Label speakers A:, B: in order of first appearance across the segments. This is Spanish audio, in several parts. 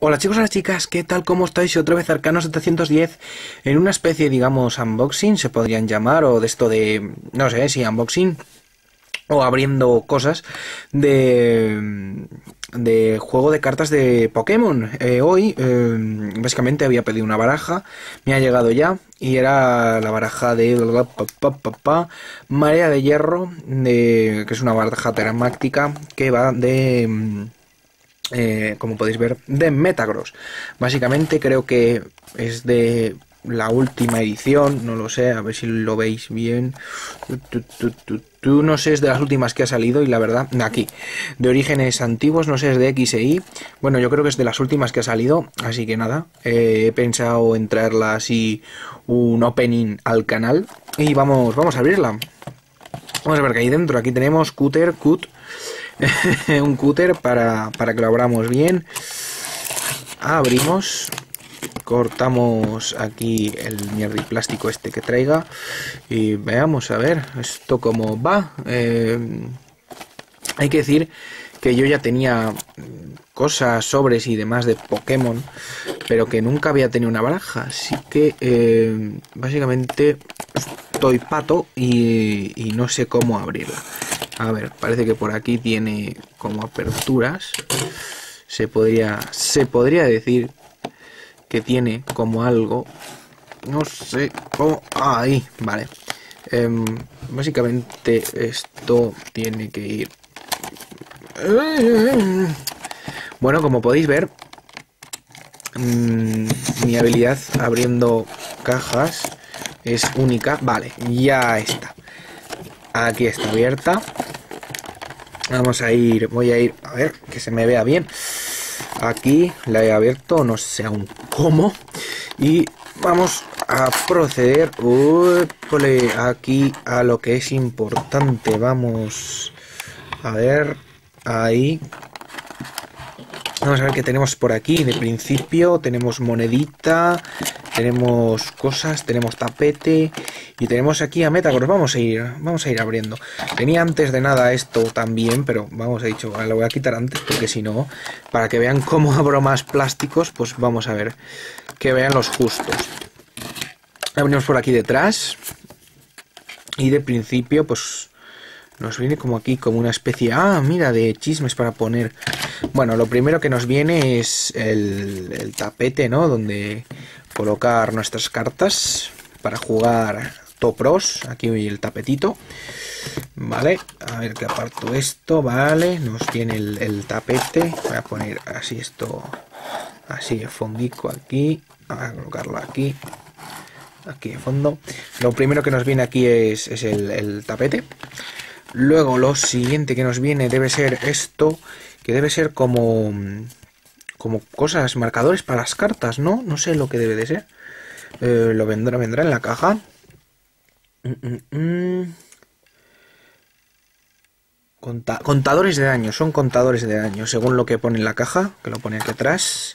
A: Hola chicos, hola chicas, ¿qué tal? ¿Cómo estáis? Otra vez Arcano 710 en una especie, digamos, unboxing, se podrían llamar, o de esto de, no sé si unboxing, o abriendo cosas de, de juego de cartas de Pokémon. Eh, hoy, eh, básicamente, había pedido una baraja, me ha llegado ya, y era la baraja de Marea de Hierro, de, que es una baraja teramáctica que va de eh, como podéis ver, de Metagross. Básicamente creo que es de la última edición, no lo sé, a ver si lo veis bien. Tú, no sé, es de las últimas que ha salido y la verdad, aquí, de orígenes antiguos, no sé, es de X e Y. Bueno, yo creo que es de las últimas que ha salido, así que nada, eh, he pensado en traerla así un opening al canal y vamos, vamos a abrirla. Vamos a ver qué hay dentro. Aquí tenemos Cutter, Cut, un cúter para, para que lo abramos bien. Abrimos, cortamos aquí el mierda plástico este que traiga y veamos a ver esto cómo va. Eh, hay que decir que yo ya tenía cosas, sobres y demás de Pokémon, pero que nunca había tenido una baraja. Así que eh, básicamente estoy pato y, y no sé cómo abrirla. A ver, parece que por aquí tiene como aperturas. Se podría, se podría decir que tiene como algo. No sé cómo. ahí, vale. Em, básicamente esto tiene que ir. Bueno, como podéis ver, mm, mi habilidad abriendo cajas es única. Vale, ya está. Aquí está abierta. Vamos a ir, voy a ir, a ver, que se me vea bien. Aquí la he abierto, no sé aún cómo. Y vamos a proceder aquí a lo que es importante. Vamos a ver, ahí. Vamos a ver qué tenemos por aquí. De principio tenemos monedita, tenemos cosas, tenemos tapete y tenemos aquí a Metagross. Vamos a ir, vamos a ir abriendo. Tenía antes de nada esto también, pero vamos, a dicho, lo voy a quitar antes porque si no, para que vean cómo abro más plásticos, pues vamos a ver que vean los justos. Abrimos por aquí detrás y de principio, pues nos viene como aquí, como una especie, ah, mira, de chismes para poner. Bueno, lo primero que nos viene es el, tapete, ¿no? Donde colocar nuestras cartas para jugar Topros. Aquí el tapetito. Vale, a ver que aparto esto. Vale, nos viene el, tapete. Voy a poner así esto, así de fondico aquí. a colocarlo aquí. Aquí de fondo. Lo primero que nos viene aquí es, el tapete. Luego lo siguiente que nos viene debe ser esto, que debe ser como como cosas, marcadores para las cartas, ¿no? No sé lo que debe de ser. Eh, lo vendrá, vendrá en la caja. Mm, mm, mm. contadores de daño, son contadores de daño, según lo que pone en la caja, que lo pone aquí atrás.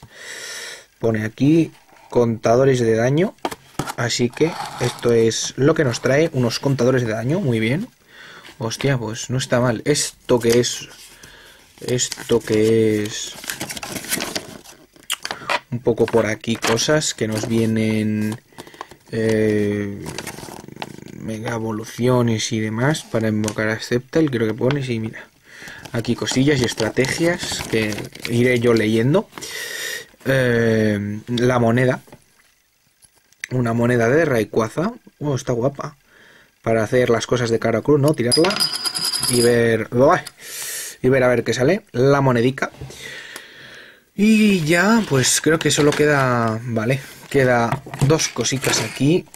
A: Pone aquí contadores de daño. Así que esto es lo que nos trae, unos contadores de daño, muy bien. Hostia, pues no está mal. Esto que es... Esto que es un poco por aquí cosas que nos vienen eh, mega evoluciones y demás para invocar a Sceptile, creo que pone, y mira, aquí cosillas y estrategias que iré yo leyendo. Eh, la moneda, una moneda de Rayquaza, oh, está guapa, para hacer las cosas de cara cruz, ¿no? Tirarla y ver, y ver a ver qué sale, la monedica. Y ya, pues creo que solo queda, vale, queda dos cositas aquí.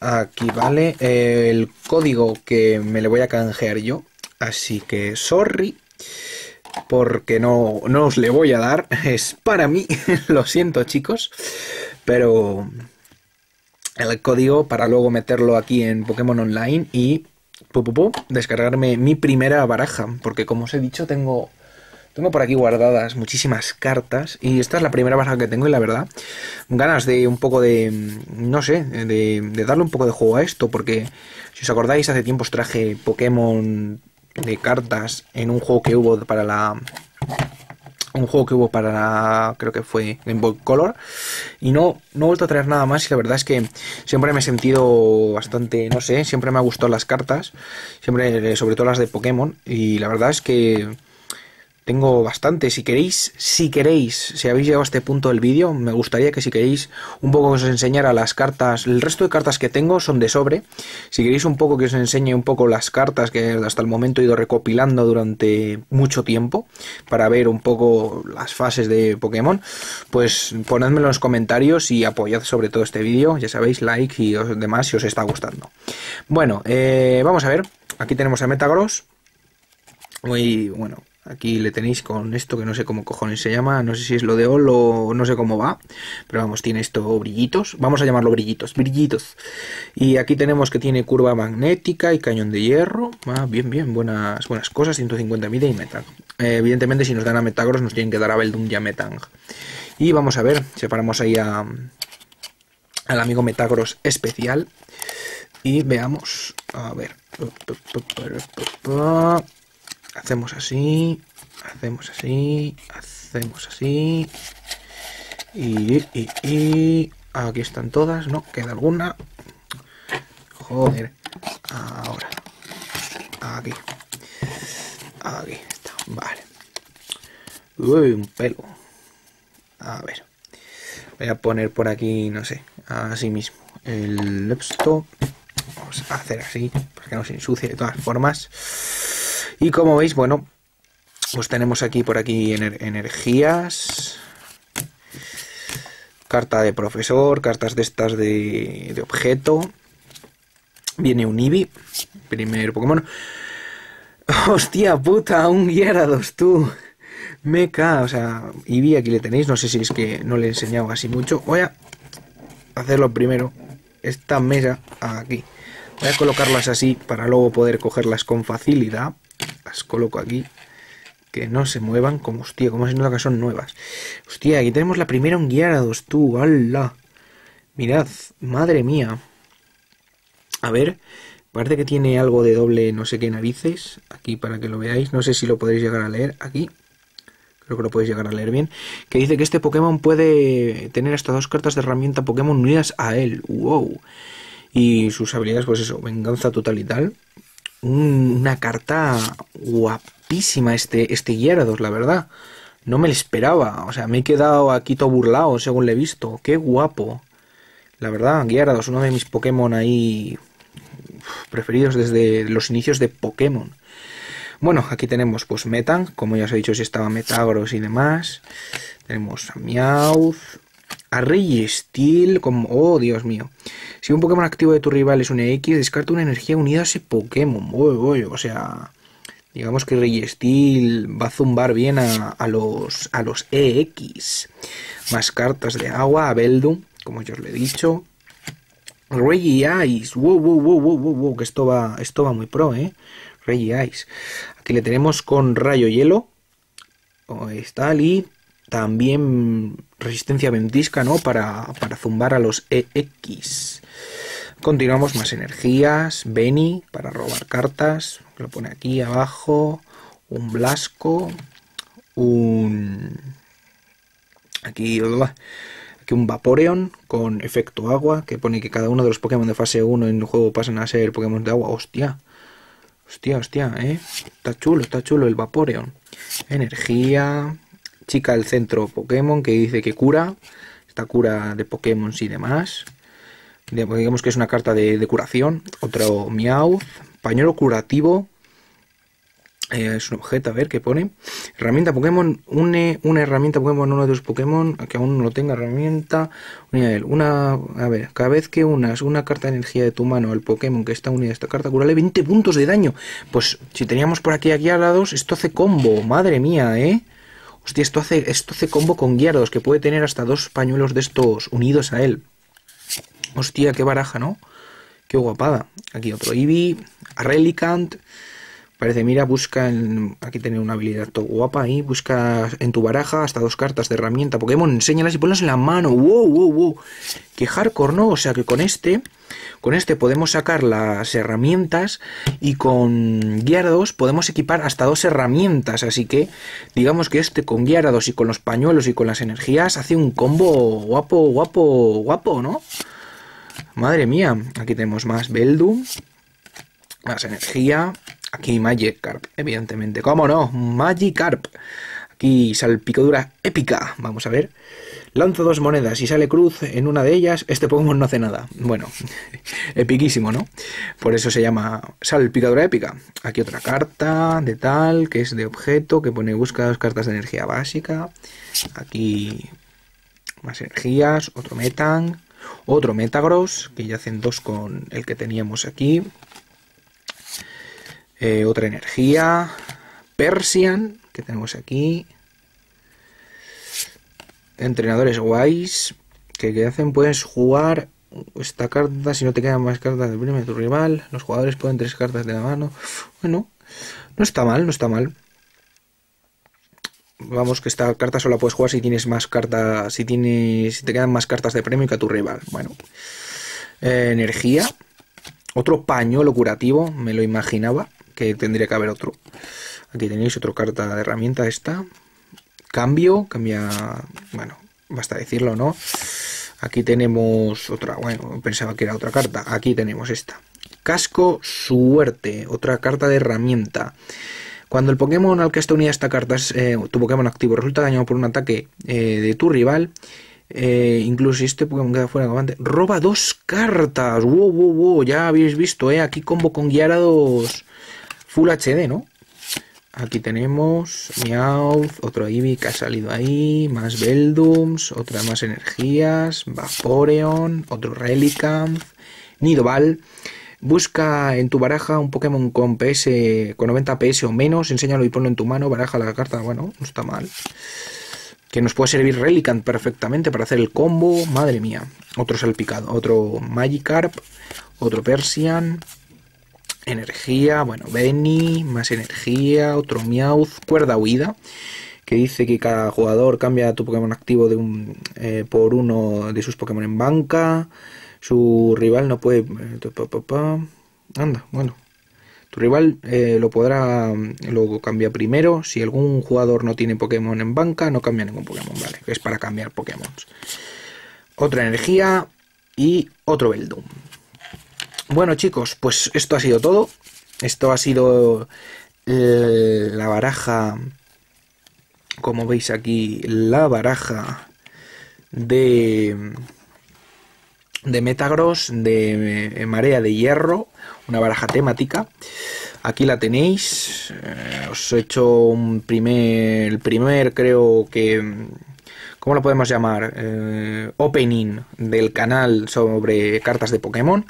A: Aquí, vale, el código que me le voy a canjear yo. Así que, sorry, porque no, no os le voy a dar. Es para mí, lo siento chicos. Pero el código para luego meterlo aquí en Pokémon Online y descargarme mi primera baraja. Porque como os he dicho, tengo tengo por aquí guardadas muchísimas cartas y esta es la primera baraja que tengo y la verdad, ganas de un poco de, no sé, de, darle un poco de juego a esto porque si os acordáis hace tiempo os traje Pokémon de cartas en un juego que hubo para la un juego que hubo para creo que fue Game Boy Color. Y no no he vuelto a traer nada más y la verdad es que siempre me he sentido bastante no sé siempre me ha gustado las cartas siempre sobre todo las de Pokémon. Y la verdad es que tengo bastante. Si queréis, si queréis, si habéis llegado a este punto del vídeo, me gustaría que si queréis un poco que os enseñara las cartas. El resto de cartas que tengo son de sobre. Si queréis un poco que os enseñe un poco las cartas que hasta el momento he ido recopilando durante mucho tiempo para ver un poco las fases de Pokémon, pues ponedmelo en los comentarios y apoyad sobre todo este vídeo. Ya sabéis, like y demás si os está gustando. Bueno, eh, vamos a ver. Aquí tenemos a Metagross. Muy bueno, Aquí le tenéis con esto que no sé cómo cojones se llama, no sé si es lo de Ol o no sé cómo va, pero vamos, tiene esto brillitos, vamos a llamarlo brillitos, brillitos. Y aquí tenemos que tiene curva magnética y cañón de hierro, ah, bien, bien, buenas, buenas cosas, 150 mide y Metang. Eh, evidentemente si nos dan a Metagross nos tienen que dar a Beldum y Metang. Y vamos a ver, separamos ahí a, al amigo Metagross especial y veamos, a ver hacemos así, hacemos así, hacemos así. Y, y, aquí están todas, ¿no? Queda alguna. Joder. Ahora. Aquí. Aquí está. Vale. Uy, un pelo. A ver. Voy a poner por aquí, no sé, así mismo. El laptop. Vamos a hacer así, para que no se ensucie de todas formas. Y como veis, bueno, pues tenemos aquí por aquí energías, carta de profesor, cartas de estas de, de objeto. Viene un Eevee, primer Pokémon. Hostia puta, un Gyarados, tú. Meca, o sea, Eevee aquí le tenéis, no sé si es que no le he enseñado así mucho. Voy a hacerlo primero. Esta mesa aquí. Voy a colocarlas así para luego poder cogerlas con facilidad coloco aquí que no se muevan como hostia, como si no que son nuevas. Hostia, aquí tenemos la primera un Gyarados, tú, ¡hala! Mirad, madre mía. A ver, parece que tiene algo de doble no sé qué narices, aquí para que lo veáis, no sé si lo podéis llegar a leer, aquí. Creo que lo podéis llegar a leer bien. Que dice que este Pokémon puede tener hasta dos cartas de herramienta Pokémon unidas a él. ¡Wow! Y sus habilidades, pues eso, venganza total y tal una carta guapísima este, este Gyarados, la verdad. No me lo esperaba. O sea, me he quedado aquí todo burlado según le he visto. Qué guapo. La verdad, Gyarados, uno de mis Pokémon ahí preferidos desde los inicios de Pokémon. Bueno, aquí tenemos pues Metang, como ya os he dicho si estaba Metagross y demás. Tenemos a Meowth, a Rey Steel, como... Oh, Dios mío. Si un Pokémon activo de tu rival es un EX, descarta una energía unida a ese Pokémon. o sea, digamos que Rey Steel va a zumbar bien a, los, a los EX. Más cartas de agua, a Beldum, como ya os lo he dicho. Rey Ice, wow, wow, wow, wow, wow, que esto va, esto va muy pro, ¿eh? Rey Ice. Aquí le tenemos con Rayo Hielo. Está, y también resistencia ventisca, ¿no? Para, para zumbar a los EX. Continuamos más energías. Benny para robar cartas. Lo pone aquí abajo. Un Blasco. Un. Aquí. Aquí un Vaporeon con efecto agua. Que pone que cada uno de los Pokémon de fase 1 en el juego pasan a ser Pokémon de agua. Hostia. Hostia, hostia, eh. Está chulo, está chulo el Vaporeon. Energía chica del centro Pokémon que dice que cura, esta cura de Pokémon y demás. Digamos que es una carta de, curación. Otro Meowth, pañuelo curativo. Eh, es un objeto, a ver qué pone. Herramienta Pokémon, une una herramienta Pokémon uno de los Pokémon que aún no lo tenga herramienta. Una, a ver, cada vez que unas una carta de energía de tu mano al Pokémon que está unida a esta carta, curale 20 puntos de daño. Pues si teníamos por aquí aquí a lados, esto hace combo, madre mía, ¿eh? Hostia, esto hace, combo con Gyarados, que puede tener hasta dos pañuelos de estos unidos a él. Hostia, qué baraja, ¿no? Qué guapada. Aquí otro Eevee, Relicant. Parece, mira, busca en, aquí tiene una habilidad todo guapa ahí. Busca en tu baraja hasta dos cartas de herramienta Pokémon. Enséñalas y ponlas en la mano. ¡Wow, wow, wow! Qué hardcore, ¿no? O sea que con este con este podemos sacar las herramientas y con Gyarados podemos equipar hasta dos herramientas. Así que digamos que este con Gyarados y con los pañuelos y con las energías hace un combo guapo, guapo, guapo, ¿no? Madre mía, aquí tenemos más Beldum, más energía. Aquí Magikarp, evidentemente. ¿Cómo no? Magikarp. Aquí salpicadura épica. Vamos a ver. Lanzo dos monedas y sale cruz en una de ellas. Este Pokémon no hace nada. Bueno, epiquísimo, ¿no? Por eso se llama salpicadura épica. Aquí otra carta de tal, que es de objeto, que pone busca dos cartas de energía básica. Aquí más energías, otro Metang, otro Metagross, que ya hacen dos con el que teníamos aquí. Eh, otra energía. Persian, que tenemos aquí. Entrenadores guays. Que, hacen, puedes jugar esta carta si no te quedan más cartas del primer de tu rival. Los jugadores pueden tres cartas de la mano. Bueno, no está mal, no está mal. Vamos, que esta carta solo la puedes jugar si tienes más cartas. Si tienes. Si te quedan más cartas de premio que a tu rival. Bueno. Eh, energía. Otro pañuelo curativo, me lo imaginaba que tendría que haber otro. Aquí tenéis otra carta de herramienta esta. Cambio, cambia, bueno, basta decirlo, ¿no? Aquí tenemos otra, bueno, pensaba que era otra carta. Aquí tenemos esta. Casco Suerte, otra carta de herramienta. Cuando el Pokémon al que está unida esta carta es eh, tu Pokémon activo resulta dañado por un ataque eh, de tu rival, eh, incluso este Pokémon queda fuera de combate, roba dos cartas. Wow, wow, wow, ya habéis visto, ¿eh? Aquí combo con Gyarados Full HD, ¿no? Aquí tenemos Meowth, otro Eevee que ha salido ahí, más Beldums, otra más energías, Vaporeon, otro Relicanth, Nidoval. Busca en tu baraja un Pokémon con PS, con 90 PS o menos, enséñalo y ponlo en tu mano, baraja la carta, bueno, no está mal. Que nos puede servir Relicanth perfectamente para hacer el combo, madre mía. Otro salpicado, otro Magikarp, otro Persian, energía, bueno, Benny, más energía, otro Meowth, cuerda huida, que dice que cada jugador cambia tu Pokémon activo de un, eh, por uno de sus Pokémon en banca, su rival no puede... Eh, anda, bueno. Tu rival eh, lo podrá, lo cambia primero. Si algún jugador no tiene Pokémon en banca, no cambia ningún Pokémon, ¿vale? Es para cambiar Pokémon. Otra energía y otro Beldum. Bueno chicos, pues esto ha sido todo. Esto ha sido eh, la baraja, como veis aquí, la baraja de, de Metagross, de Marea de Hierro, una baraja temática. Aquí la tenéis. Eh, os he hecho un primer, el primer creo que ¿cómo lo podemos llamar? Eh, opening del canal sobre cartas de Pokémon.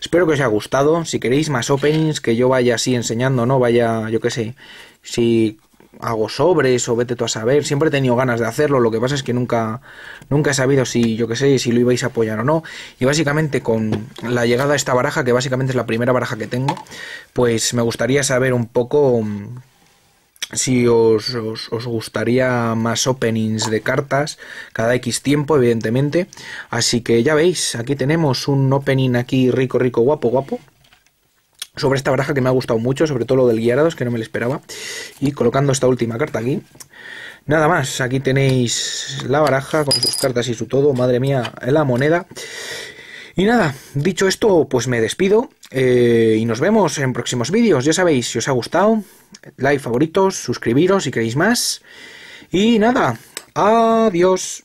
A: Espero que os haya gustado. Si queréis más openings, que yo vaya así enseñando, ¿no? Vaya, yo qué sé, si hago sobres o vete tú a saber. Siempre he tenido ganas de hacerlo. Lo que pasa es que nunca, nunca he sabido si, yo qué sé, si lo ibais a apoyar o no. Y básicamente con la llegada a esta baraja, que básicamente es la primera baraja que tengo, pues me gustaría saber un poco si os, os, gustaría más openings de cartas cada X tiempo, evidentemente. Así que ya veis, aquí tenemos un opening aquí rico, rico, guapo, guapo. Sobre esta baraja que me ha gustado mucho, sobre todo lo del guiarados, que no me lo esperaba. Y colocando esta última carta aquí. Nada más, aquí tenéis la baraja con sus cartas y su todo. Madre mía, la moneda. Y nada, dicho esto, pues me despido eh, y nos vemos en próximos vídeos. Ya sabéis, si os ha gustado, like, favoritos, suscribiros si queréis más. Y nada, adiós.